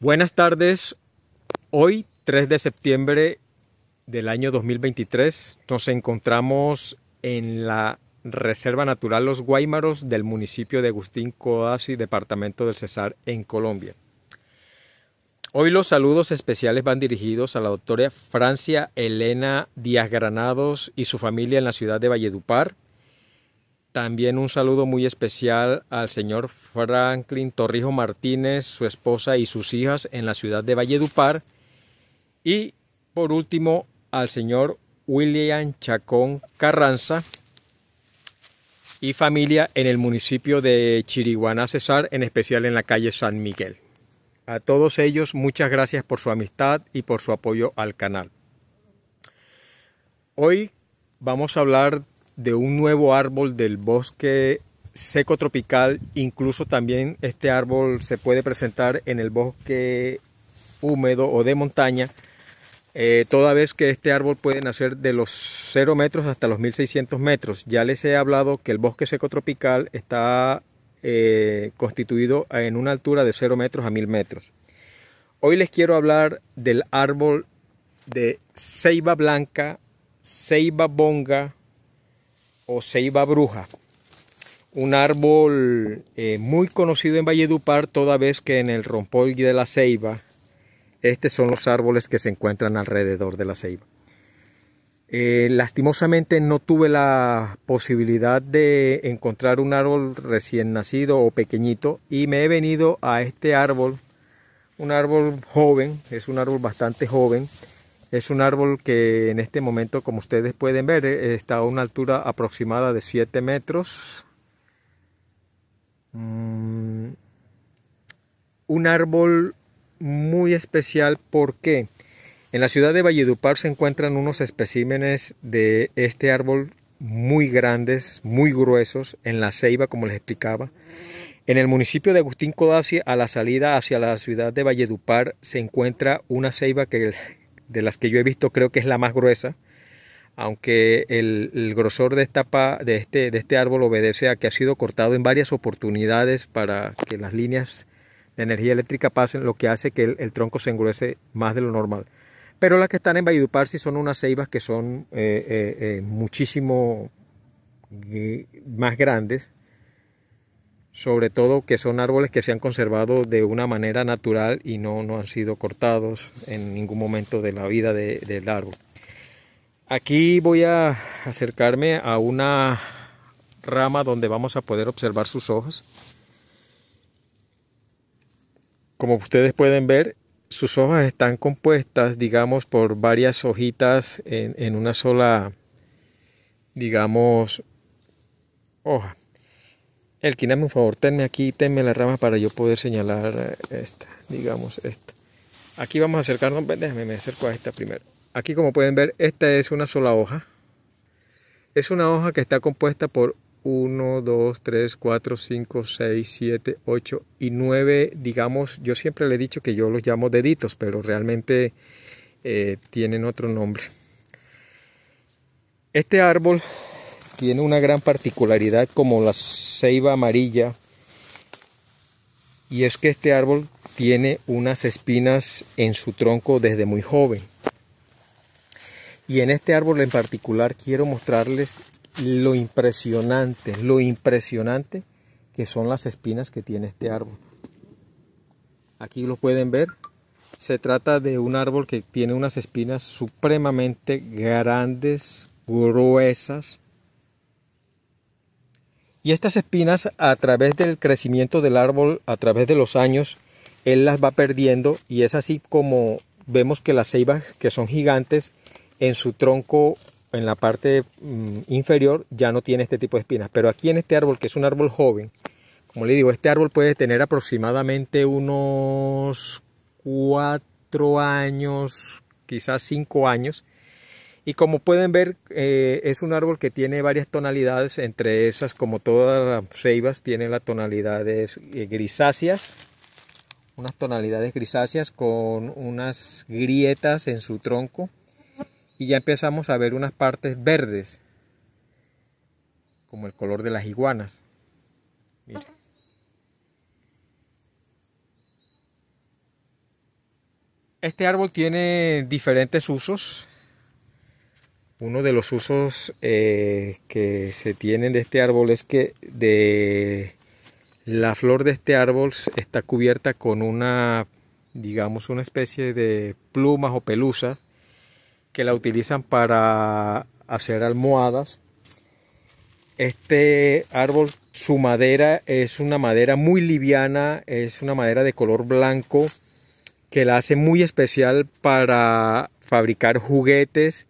Buenas tardes. Hoy, 3 de septiembre del año 2023, nos encontramos en la Reserva Natural Los Guaymaros del municipio de Agustín Codazzi, departamento del Cesar, en Colombia. Hoy los saludos especiales van dirigidos a la doctora Francia Elena Díaz Granados y su familia en la ciudad de Valledupar, también un saludo muy especial al señor Franklin Torrijo Martínez, su esposa y sus hijas en la ciudad de Valledupar. Y por último al señor William Chacón Carranza y familia en el municipio de Chiriguaná, Cesar, en especial en la calle San Miguel. A todos ellos muchas gracias por su amistad y por su apoyo al canal. Hoy vamos a hablar de un nuevo árbol del bosque seco tropical, incluso también este árbol se puede presentar en el bosque húmedo o de montaña, eh, toda vez que este árbol puede nacer de los 0 metros hasta los 1600 metros. Ya les he hablado que el bosque seco tropical está eh, constituido en una altura de 0 metros a 1000 metros. Hoy les quiero hablar del árbol de ceiba blanca, ceiba bonga, o ceiba bruja, un árbol eh, muy conocido en Valledupar, toda vez que en el rompol de la ceiba, estos son los árboles que se encuentran alrededor de la ceiba. Eh, lastimosamente no tuve la posibilidad de encontrar un árbol recién nacido o pequeñito y me he venido a este árbol, un árbol joven, es un árbol bastante joven, es un árbol que en este momento, como ustedes pueden ver, eh, está a una altura aproximada de 7 metros. Mm, un árbol muy especial porque en la ciudad de Valledupar se encuentran unos especímenes de este árbol muy grandes, muy gruesos, en la ceiba, como les explicaba. En el municipio de Agustín Codazzi, a la salida hacia la ciudad de Valledupar, se encuentra una ceiba que de las que yo he visto creo que es la más gruesa, aunque el, grosor de, esta de, este, de este árbol obedece a que ha sido cortado en varias oportunidades para que las líneas de energía eléctrica pasen, lo que hace que el, tronco se engruese más de lo normal. Pero las que están en Valledupar son unas ceibas que son eh, eh, eh, muchísimo más grandes sobre todo que son árboles que se han conservado de una manera natural y no, no han sido cortados en ningún momento de la vida del árbol. Aquí voy a acercarme a una rama donde vamos a poder observar sus hojas. Como ustedes pueden ver, sus hojas están compuestas, digamos, por varias hojitas en, en una sola, digamos, hoja. El dame un favor, tenme aquí, tenme la rama para yo poder señalar eh, esta, digamos esta. Aquí vamos a acercarnos, déjame, me acerco a esta primero. Aquí como pueden ver, esta es una sola hoja. Es una hoja que está compuesta por 1, 2, 3, 4, 5, 6, 7, 8 y 9, digamos, yo siempre le he dicho que yo los llamo deditos, pero realmente eh, tienen otro nombre. Este árbol tiene una gran particularidad como la ceiba amarilla y es que este árbol tiene unas espinas en su tronco desde muy joven. Y en este árbol en particular quiero mostrarles lo impresionante, lo impresionante que son las espinas que tiene este árbol. Aquí lo pueden ver. Se trata de un árbol que tiene unas espinas supremamente grandes, gruesas, y estas espinas a través del crecimiento del árbol, a través de los años, él las va perdiendo y es así como vemos que las ceibas que son gigantes en su tronco en la parte mm, inferior ya no tiene este tipo de espinas. Pero aquí en este árbol, que es un árbol joven, como le digo, este árbol puede tener aproximadamente unos cuatro años, quizás cinco años, y como pueden ver, eh, es un árbol que tiene varias tonalidades, entre esas, como todas las ceibas, tiene las tonalidades eh, grisáceas, unas tonalidades grisáceas con unas grietas en su tronco, y ya empezamos a ver unas partes verdes, como el color de las iguanas. Este árbol tiene diferentes usos. Uno de los usos eh, que se tienen de este árbol es que de la flor de este árbol está cubierta con una, digamos, una especie de plumas o pelusas que la utilizan para hacer almohadas. Este árbol, su madera es una madera muy liviana, es una madera de color blanco que la hace muy especial para fabricar juguetes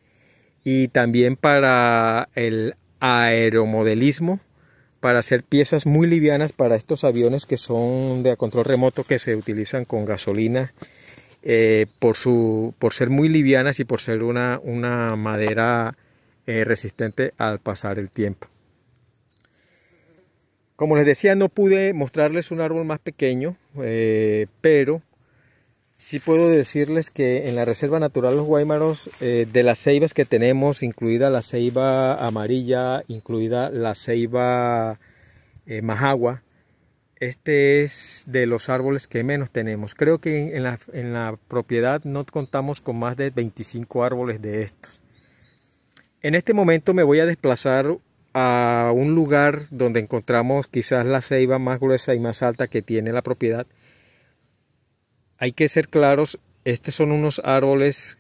y también para el aeromodelismo, para hacer piezas muy livianas para estos aviones que son de control remoto que se utilizan con gasolina eh, por, su, por ser muy livianas y por ser una, una madera eh, resistente al pasar el tiempo. Como les decía, no pude mostrarles un árbol más pequeño, eh, pero Sí puedo decirles que en la Reserva Natural Los Guaymaros, eh, de las ceibas que tenemos, incluida la ceiba amarilla, incluida la ceiba eh, majagua, este es de los árboles que menos tenemos. Creo que en la, en la propiedad no contamos con más de 25 árboles de estos. En este momento me voy a desplazar a un lugar donde encontramos quizás la ceiba más gruesa y más alta que tiene la propiedad hay que ser claros, estos son unos árboles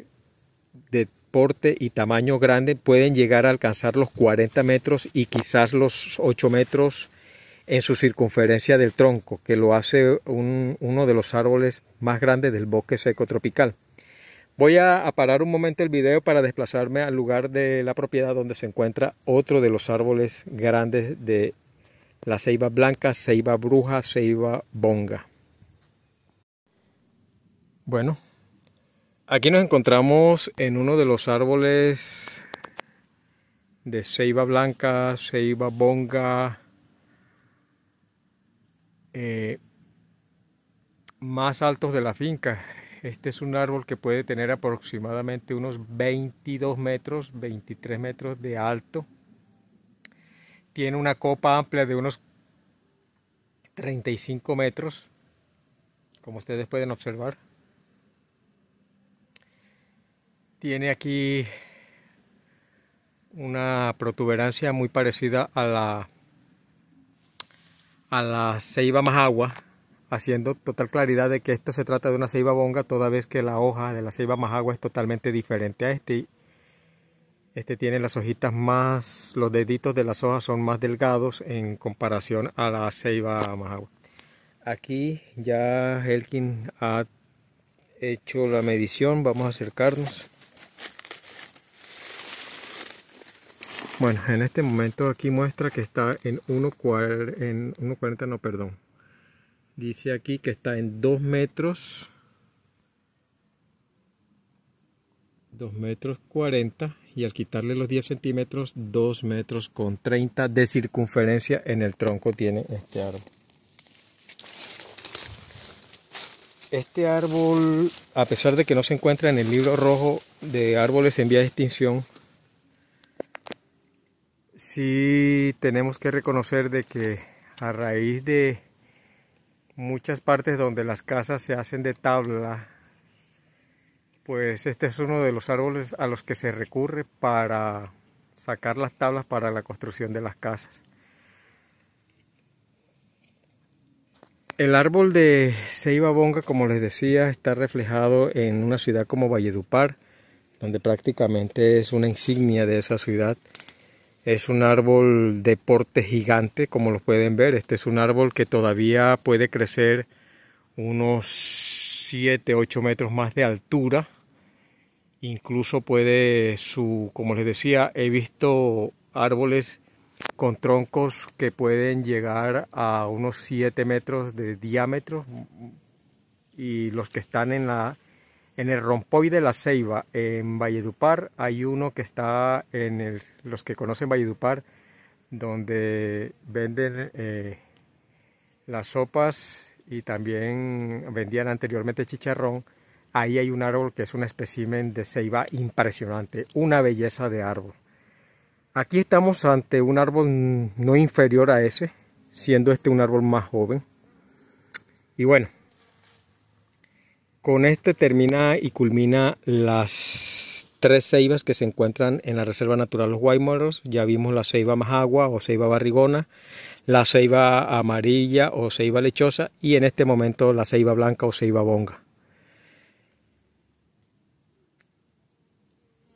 de porte y tamaño grande, pueden llegar a alcanzar los 40 metros y quizás los 8 metros en su circunferencia del tronco, que lo hace uno de los árboles más grandes del bosque seco tropical. Voy a, a, parar un momento el video para desplazarme al lugar de la propiedad donde se encuentra otro de los árboles grandes de la ceiba blanca, ceiba bruja, ceiba bonga. Bueno, aquí nos encontramos en uno de los árboles de ceiba blanca, ceiba bonga, eh, más altos de la finca. Este es un árbol que puede tener aproximadamente unos 22 metros, 23 metros de alto. Tiene una copa amplia de unos 35 metros, como ustedes pueden observar. Tiene aquí una protuberancia muy parecida a la a la ceiba majagua, haciendo total claridad de que esto se trata de una ceiba bonga, toda vez que la hoja de la ceiba majagua es totalmente diferente a este. Este tiene las hojitas más, los deditos de las hojas son más delgados en comparación a la ceiba majagua. Aquí ya Helkin ha hecho la medición, vamos a acercarnos. Bueno, en este momento aquí muestra que está en 1.40, no, perdón. Dice aquí que está en 2 metros. 2 metros 40 y al quitarle los 10 centímetros, 2 metros con 30 de circunferencia en el tronco tiene este árbol. Este árbol, a pesar de que no se encuentra en el libro rojo de árboles en vía de extinción, sí tenemos que reconocer de que a raíz de muchas partes donde las casas se hacen de tabla, pues este es uno de los árboles a los que se recurre para sacar las tablas para la construcción de las casas. El árbol de ceiba bonga, como les decía, está reflejado en una ciudad como Valledupar, donde prácticamente es una insignia de esa ciudad. Es un árbol de porte gigante, como lo pueden ver. Este es un árbol que todavía puede crecer unos 7, 8 metros más de altura. Incluso puede su, como les decía, he visto árboles con troncos que pueden llegar a unos 7 metros de diámetro y los que están en la en el rompoy de la Ceiba, en Valledupar, hay uno que está en el, los que conocen Valledupar, donde venden eh, las sopas y también vendían anteriormente chicharrón. Ahí hay un árbol que es un espécimen de ceiba impresionante, una belleza de árbol. Aquí estamos ante un árbol no inferior a ese, siendo este un árbol más joven. Y bueno, Con este termina y culmina las tres ceibas que se encuentran en la Reserva Natural Los Guaymaros. Ya vimos la ceiba majagua o ceiba barrigona, la ceiba amarilla o ceiba lechosa y en este momento la ceiba blanca o ceiba bonga.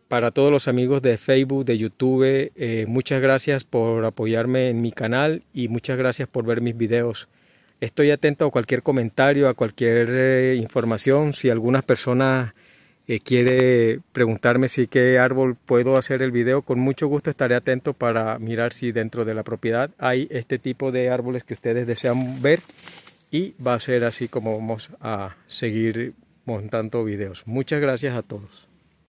Para todos los amigos de Facebook, de YouTube, eh, muchas gracias por apoyarme en mi canal y muchas gracias por ver mis videos. Estoy atento a cualquier comentario, a cualquier eh, información. Si alguna persona eh, quiere preguntarme si qué árbol puedo hacer el video, con mucho gusto estaré atento para mirar si dentro de la propiedad hay este tipo de árboles que ustedes desean ver. Y va a ser así como vamos a seguir montando videos. Muchas gracias a todos.